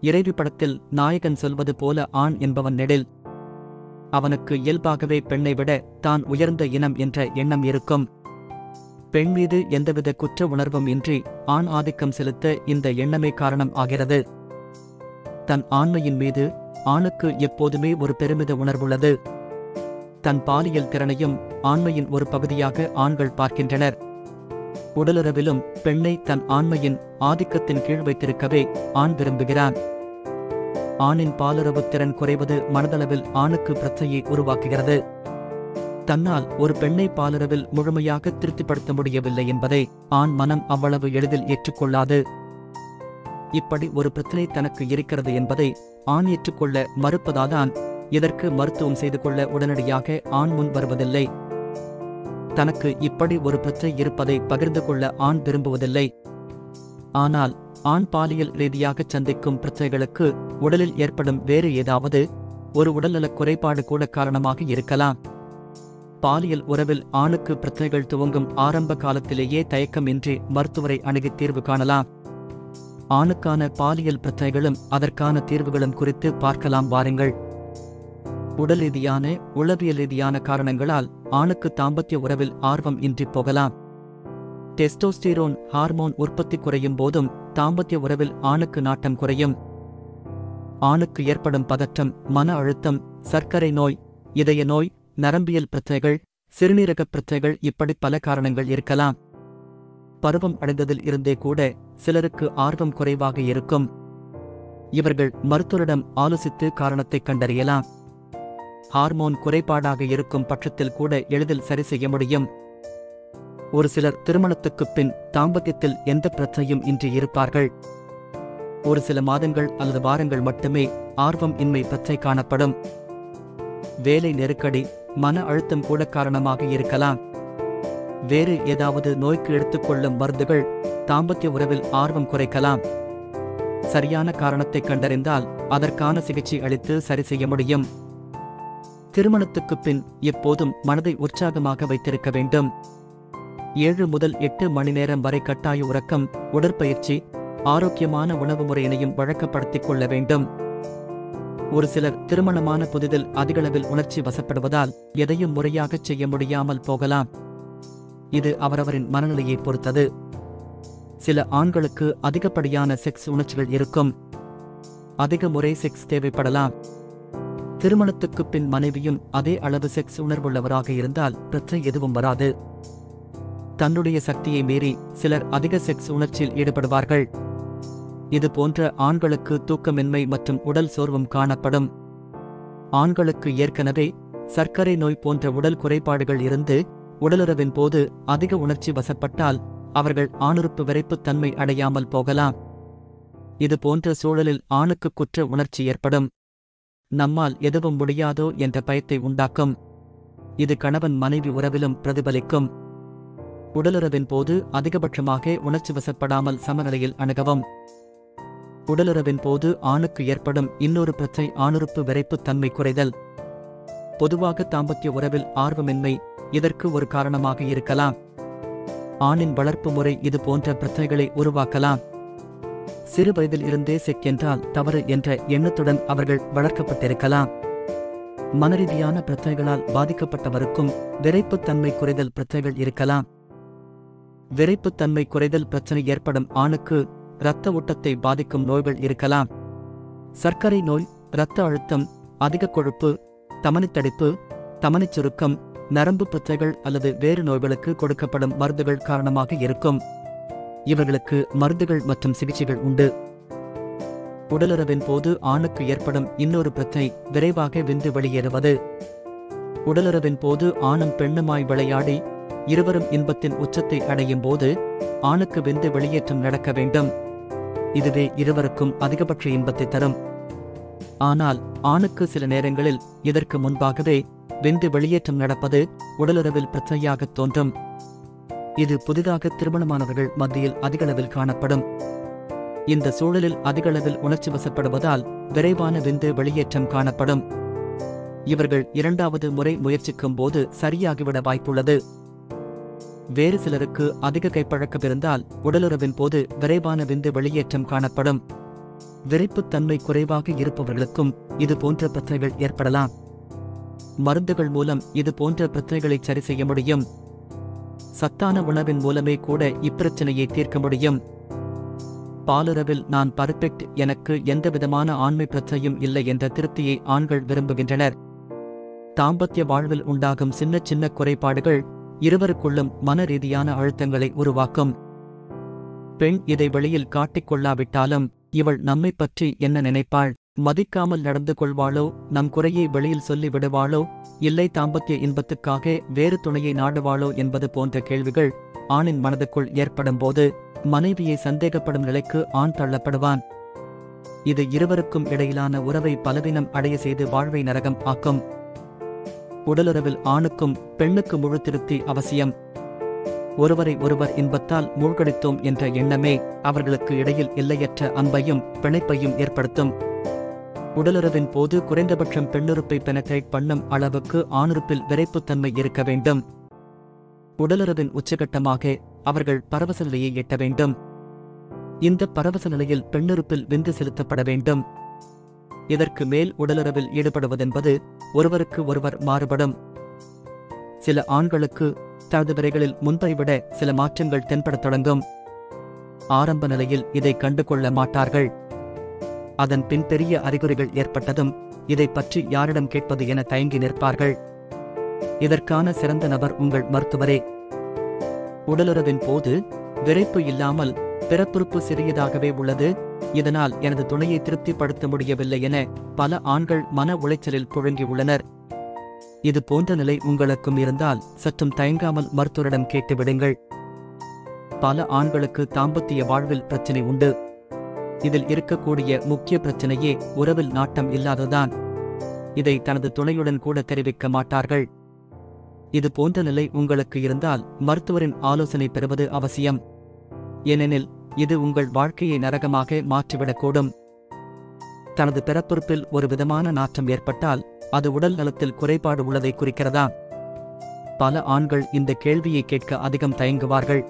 இறைவி படத்தில் நாயகன் சொல்வது போல ஆண் என்பவன் நெடில். அவனுக்கு இயல்பாகவே பெண்ணை விட தான் உயர்ந்த இனம் என்ற எண்ணம் இருக்கும். பெண் மீது எந்தவித குற்ற உணர்வும் இன்றி ஆண் ஆதிக்கம் செலுத்த இந்த எண்ணமே காரணம் ஆகிறது. தன் ஆண்மையின் மீது ஆணுக்கு எப்போதுமே ஒரு பெருமித உணர்வுள்ளது. தன் பாலியல் திறனையும் ஆண்மையின் ஒரு பகுதியாக ஆண்கள் பார்க்கின்றனர். உடலுறவிலும் பெண்ணை தன் ஆண்மையின் ஆதிக்கத்தின் கீழ் வைத்திருக்கவே ஆண் விரும்புகிறான். ஆணின் பாலுறவு திறன் குறைவது மனதளவில் ஆணுக்கு பிரச்சனையை உருவாக்குகிறது. தன்னால் ஒரு பெண்ணை பாலுறவில் முழுமையாக திருப்திப்படுத்த முடியவில்லை என்பதை ஆண் மனம் அவ்வளவு எளிதில் ஏற்றுக்கொள்ளாது. இப்படி ஒரு பிரச்சனை தனக்கு இருக்கிறது என்பதை ஆண் ஏற்றுக்கொள்ள மறுப்பதாதான் இதற்கு மருத்துவம் செய்து கொள்ள உடனடியாக ஆண் முன் வருவதில்லை. தனக்கு இப்படி ஒரு பிரச்சனை இருப்பதை பகிர்ந்து கொள்ள ஆண் விரும்புவதில்லை. ஆனால் ஆண் பாலியல் ரீதியாக சந்திக்கும் பிரச்சனைகளுக்கு உடலில் ஏற்படும் வேறு ஏதாவது ஒரு உடல்நலக் குறைபாடு கூட காரணமாக இருக்கலாம். பாலியல் உறவில் ஆணுக்கு பிரச்சனைகள் துவங்கும் ஆரம்ப காலத்திலேயே தயக்கமின்றி மருத்துவரை அணுகி தீர்வு காணலாம். ஆணுக்கான பாலியல் பிரச்சனைகளும் அதற்கான தீர்வுகளும் குறித்து பார்க்கலாம் வாருங்கள். உடல் ரீதியான உளவியல் ரீதியான காரணங்களால் ஆணுக்கு தாம்பத்திய உறவில் ஆர்வம் இன்றி போகலாம். டெஸ்டோஸ்டீரோன் ஹார்மோன் உற்பத்தி குறையும் போதும் தாம்பத்திய உறவில் ஆணுக்கு நாட்டம் குறையும். ஆணுக்கு ஏற்படும் பதற்றம் மன அழுத்தம் சர்க்கரை நோய் இதய நோய் நரம்பியல் பிரச்சனைகள் சிறுநீரகப் பிரச்சனைகள் இப்படி பல காரணங்கள் இருக்கலாம். பருவம் அடைந்ததில் இருந்தே கூட சிலருக்கு ஆர்வம் குறைவாக இருக்கும். இவர்கள் மருத்துவரிடம் ஆலோசித்து காரணத்தை கண்டறியலாம். ஹார்மோன் குறைபாடாக இருக்கும் பட்சத்தில் கூட எளிதில் சரி செய்ய முடியும். ஒரு சிலர் திருமணத்துக்குப் பின் தாம்பத்தியத்தில் எந்த பிரச்சனையும் இன்றி இருப்பார்கள். ஒரு சில மாதங்கள் அல்லது வாரங்கள் மட்டுமே ஆர்வம் இன்மை பிரச்சனை காணப்படும். வேலை நெருக்கடி மன அழுத்தம் கூட காரணமாக இருக்கலாம். வேறு ஏதாவது நோய்க்கு எடுத்துக்கொள்ளும் மருந்துகள் தாம்பத்திய உறவில் ஆர்வம் குறைக்கலாம். சரியான காரணத்தை கண்டறிந்தால் அதற்கான சிகிச்சை அளித்து சரி செய்ய முடியும். திருமணத்துக்குப் பின் எப்போதும் மனதை உற்சாகமாக வைத்திருக்க வேண்டும். ஏழு முதல் எட்டு மணி நேரம் வரை கட்டாய உறக்கம் உடற்பயிற்சி ஆரோக்கியமான உணவு முறையினையும் வழக்கப்படுத்திக் கொள்ள வேண்டும். ஒரு சிலர் திருமணமான புதிதில் அதிகளவில் உணர்ச்சி வசப்படுவதால் எதையும் முறையாக செய்ய முடியாமல் போகலாம். இது அவரவரின் மனநிலையை பொறுத்தது. சில ஆண்களுக்கு அதிகப்படியான செக்ஸ் உணர்ச்சிகள் இருக்கும். அதிக முறை செக்ஸ் தேவைப்படலாம். திருமணத்துக்குப் பின் மனைவியும் அதே அளவு செக்ஸ் உணர்வுள்ளவராக இருந்தால் பிரச்சனை எதுவும் வராது. தன்னுடைய சக்தியை மீறி சிலர் அதிக செக்ஸ் உணர்ச்சியில் ஈடுபடுவார்கள். இது போன்ற ஆண்களுக்கு தூக்கமின்மை மற்றும் உடல் சோர்வும் காணப்படும். ஆண்களுக்கு ஏற்கனவே சர்க்கரை நோய் போன்ற உடல் குறைபாடுகள் இருந்து உடலுறவின் போது அதிக உணர்ச்சி வசப்பட்டால் அவர்கள் ஆணுறுப்பு விரைப்புத்தன்மை அடையாமல் போகலாம். இது போன்ற சூழலில் ஆணுக்கு குற்ற உணர்ச்சி ஏற்படும். நம்மால் எதுவும் முடியாதோ என்ற பயத்தை உண்டாக்கும். இது கணவன் மனைவி உறவிலும் பிரதிபலிக்கும். உடலுறவின் போது அதிகபட்சமாக உணர்ச்சி வசப்படாமல் சமநிலையில் அணுகவும். உடலுறவின் போது ஆணுக்கு ஏற்படும் இன்னொரு பிரச்சனை ஆணுறுப்பு விரைப்பு தன்மை குறைதல். பொதுவாக தாம்பத்திய உறவில் ஆர்வமின்மை இதற்கு ஒரு காரணமாக இருக்கலாம். ஆணின் வளர்ப்பு முறை இது போன்ற பிரச்சனைகளை உருவாக்கலாம். சிறு வயதில் இருந்தே செக் என்றால் தவறு என்ற எண்ணத்துடன் அவர்கள் வளர்க்கப்பட்டிருக்கலாம். மனரீதியான பிரச்சனைகளால் பாதிக்கப்பட்டவருக்கும் விரைப்புத்தன்மை குறைதல் பிரச்சனைகள் இருக்கலாம். விரைப்புத்தன்மை குறைதல் பிரச்சனை ஏற்படும் ஆணுக்கு இரத்த ஓட்டத்தை பாதிக்கும் நோய்கள் இருக்கலாம். சர்க்கரை நோய் இரத்த அழுத்தம் அதிக கொழுப்பு தமனித்தடிப்பு தமனிச்சுருக்கம் நரம்பு பிரச்சனைகள் அல்லது வேறு நோய்களுக்கு கொடுக்கப்படும் மருந்துகள் காரணமாக இருக்கும். இவர்களுக்கு மருந்துகள் மற்றும் சிகிச்சைகள் உண்டு. உடலுறவின் போது ஆணுக்கு ஏற்படும் இன்னொரு பிரச்சனை விரைவாக விந்து வெளியேறுவது. உடலுறவின் போது ஆணும் பெண்ணுமாய் விளையாடி இருவரும் இன்பத்தின் உச்சத்தை அடையும் போது ஆணுக்கு விந்து வெளியேற்றம் நடக்க வேண்டும். இதுவே இருவருக்கும் அதிகபட்ச இன்பத்தை தரும். ஆனால் ஆணுக்கு சில நேரங்களில் இதற்கு முன்பாகவே விந்து வெளியேற்றம் நடப்பது உடலுறவில் பிரச்சனையாகத் தோன்றும். இது புதிதாக திருமணமானவர்கள் மத்தியில் அதிகளவில் காணப்படும். இந்த சூழலில் அதிகளவில் உணர்ச்சி வசப்படுவதால் விரைவான விந்து வெளியேற்றம் காணப்படும். இவர்கள் இரண்டாவது முறை முயற்சிக்கும் போது சரியாகிவிட வாய்ப்புள்ளது. வேறு சிலருக்கு அதிக கைப்பழக்கம் இருந்தால் உடலுறவின் போது விரைவான விந்து வெளியேற்றம் காணப்படும். விரைப்புத்தன்மை குறைவாக இருப்பவர்களுக்கும் இது போன்ற பிரச்சனைகள் ஏற்படலாம். மருந்துகள் மூலம் இது போன்ற பிரச்சனைகளை சரி செய்ய முடியும். சத்தான உணவின் மூலமே கூட இப்பிரச்சனையை தீர்க்க முடியும். பாலுறவில் நான் பர்ஃபெக்ட் எனக்கு எந்தவிதமான ஆண்மை பிரச்சனையும் இல்லை என்ற திருப்தியை ஆண்கள் விரும்புகின்றனர். தாம்பத்திய வாழ்வில் உண்டாகும் சின்ன சின்ன குறைபாடுகள் இருவருக்குள்ளும் மன ரீதியான அழுத்தங்களை உருவாக்கும். பெண் இதை வெளியில் காட்டிக் கொள்ளாவிட்டாலும் இவள் நம்மை பற்றி என்ன நினைப்பாள்? மதிக்காமல் நடந்து கொள்வாளோ? நம் குறையை வெளியில் சொல்லி விடுவாளோ? இல்லை தாம்பத்திய இன்பத்துக்காக வேறு துணையை நாடுவாளோ? என்பது போன்ற கேள்விகள் ஆணின் மனதுக்குள் ஏற்படும் போது மனைவியை சந்தேகப்படும் நிலைக்கு ஆண் தள்ளப்படுவான். இது இருவருக்கும் இடையிலான உறவை பலவீனம் அடைய செய்து வாழ்வை நரகம் ஆக்கும். உடலுறவில் ஆணுக்கும் பெண்ணுக்கு முழு திருப்தி அவசியம். ஒருவரை ஒருவர் இன்பத்தால் மூழ்கடித்தோம் என்ற எண்ணமே அவர்களுக்கு இடையில் எல்லையற்ற அன்பையும் பிணைப்பையும் ஏற்படுத்தும். உடலுறவின் போது குறைந்தபட்சம் பெண்ணுறுப்பை பெனட்ரேட் பண்ணும் அளவுக்கு ஆணுறுப்பில் விரைப்புத்தன்மை இருக்க வேண்டும். உடலுறவின் உச்சகட்டமாக அவர்கள் பரவச நிலையை எட்ட வேண்டும். இந்த பரவச நிலையில் பெண்ணுறுப்பில் விந்து செலுத்தப்பட வேண்டும். இதற்கு மேல் உடலுறவில் ஈடுபடுவதென்பது ஒருவருக்கு ஒருவர் மாறுபடும். சில ஆண்களுக்கு தனது விரைகளில் முன்பை விட சில மாற்றங்கள் தென்படத் தொடங்கும். ஆரம்ப நிலையில் இதை கண்டு கொள்ள மாட்டார்கள். அதன் பின் பெரிய அறிகுறிகள் ஏற்பட்டதும் இதை பற்றி யாரிடம் கேட்பது என தயங்கி நிற்பார்கள். இதற்கான சிறந்த நபர் உங்கள் மருத்துவரே. உடலுறவின் போது விரைப்பு இல்லாமல் பிறப்புறுப்பு சிறியதாகவே உள்ளது. இதனால் எனது துணையை திருப்திப்படுத்த முடியவில்லை என பல ஆண்கள் மன உளைச்சலில் புழங்கியுள்ளனர் இது போன்ற நிலை உங்களுக்கும் இருந்தால் சற்றும் தயங்காமல் மருத்துவரிடம் கேட்டுவிடுங்கள் பல ஆண்களுக்கு தாம்பத்திய வாழ்வில் பிரச்சினை உண்டு. இதில் இருக்கக்கூடிய முக்கிய பிரச்சனையே உறவில் நாட்டம் இல்லாததுதான். இதை தனது துணையுடன் கூட தெரிவிக்க மாட்டார்கள். இது போன்ற நிலை உங்களுக்கு இருந்தால் மருத்துவரின் ஆலோசனை பெறுவது அவசியம். ஏனெனில் இது உங்கள் வாழ்க்கையை நரகமாக மாற்றிவிடக்கூடும். தனது பிறப்புறுப்பில் ஒரு விதமான நாற்றம் ஏற்பட்டால் அது உடல் நலத்தில் குறைபாடு உள்ளதை குறிக்கிறதா? பல ஆண்கள் இந்த கேள்வியை கேட்க அதிகம் தயங்குவார்கள்.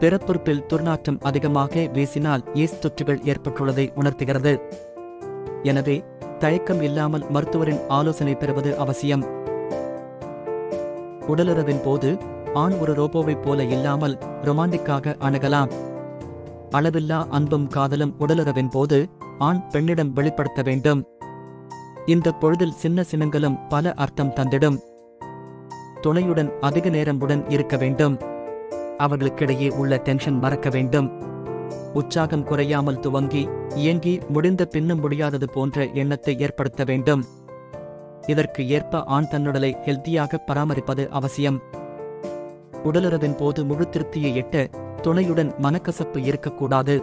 பிறப்புறுப்பில் துர்நாற்றம் அதிகமாக வீசினால் ஈஸ் தொற்றுகள் ஏற்பட்டுள்ளதை உணர்த்துகிறது. எனவே தயக்கம் இல்லாமல் மருத்துவரின் ஆலோசனை பெறுவது அவசியம். உடலுறவின் போது ஆண் ஒரு ரோபோவைப் போல இல்லாமல் ரொமாண்டிக்காக அணுகலாம். அளவில்லா அன்பும் காதலும் உடலுறவின் போது ஆண் பெண்ணிடம் வெளிப்படுத்த வேண்டும். இந்த பொழுதில் சின்ன சின்னங்களும் பல அர்த்தம் தந்திடும். துணையுடன் அதிக நேரம் உடன் இருக்க வேண்டும். அவர்களுக்கிடையே உள்ள டென்ஷன் மறக்க வேண்டும். உற்சாகம் குறையாமல் துவங்கி இயங்கி முடிந்த பின்னும் முடியாதது போன்ற எண்ணத்தை ஏற்படுத்த வேண்டும். இதற்கு ஏற்ப ஆண் தன்னுடலை ஹெல்த்தியாக பராமரிப்பது அவசியம். உடலுறவின் போது முழு திருப்தியை எட்ட துணையுடன் மனக்கசப்பு இருக்கக்கூடாது.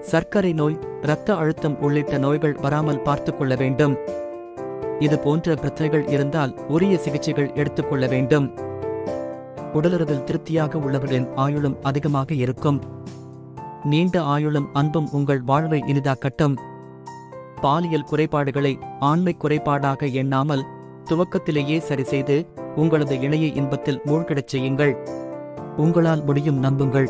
சர்க்கரை நோய் இரத்த அழுத்தம் உள்ளிட்ட நோய்கள் வராமல் பார்த்துக் கொள்ள வேண்டும். இது போன்ற பிரச்சனைகள் இருந்தால் உரிய சிகிச்சைகள் எடுத்துக்கொள்ள வேண்டும். உடலுறவில் திருப்தியாக உள்ளவர்களின் ஆயுளும் அதிகமாக இருக்கும். நீண்ட ஆயுளும் அன்பும் உங்கள் வாழ்வை இனிதாக்கட்டும். பாலியல் குறைபாடுகளை ஆண்மை குறைபாடாக எண்ணாமல் துவக்கத்திலேயே சரிசெய்து உங்களது இணைய இன்பத்தில் மூழ்கிடச் செய்யுங்கள். உங்களால் முடியும் நம்புங்கள்.